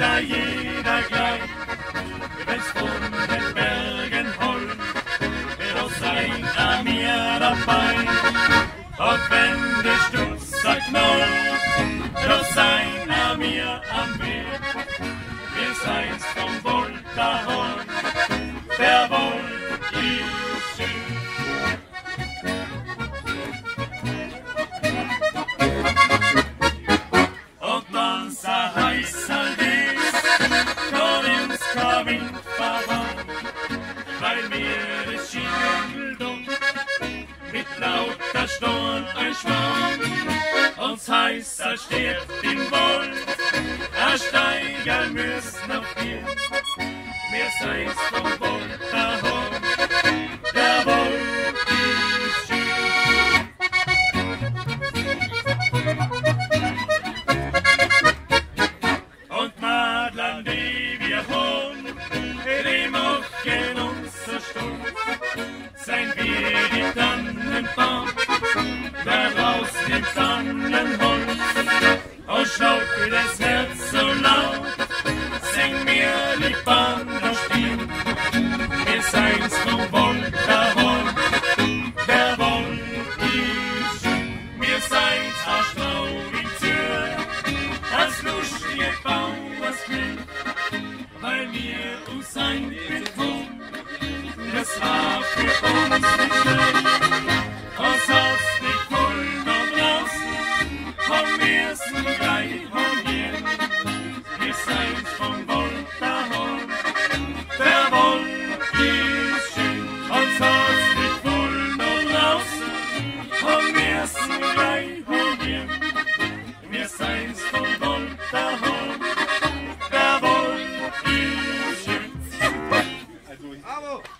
da jeder gleich. Wenn's von den Bergen holt, wird er auch sein an dabei. Und wenn der Stutzer knallt, doch sein an am Weg. Wir sein's vom Wunderhorn, der er Wollt ist schön. Heißer Uns heißer steht im Wolf, er steigern müssen auf dir, mir sei's vom Wolf erhoben, Und schaut das Herz so laut, sing mir die Bande still. Wir sein's vom Wolterhorn, der Wolf ist. Wir sein's aus Straubing als lustige Bauerskind, weil wir uns ein bekommen, das war für uns vom ersten gleich hongieren. Wir sein's vom Wolterhorn, der Wolf ist schön. Uns hat's nicht voll noch draußen, vom ersten gleich hongieren. Wir sein's vom Wolterhorn, der Wolf ist schön. Bravo!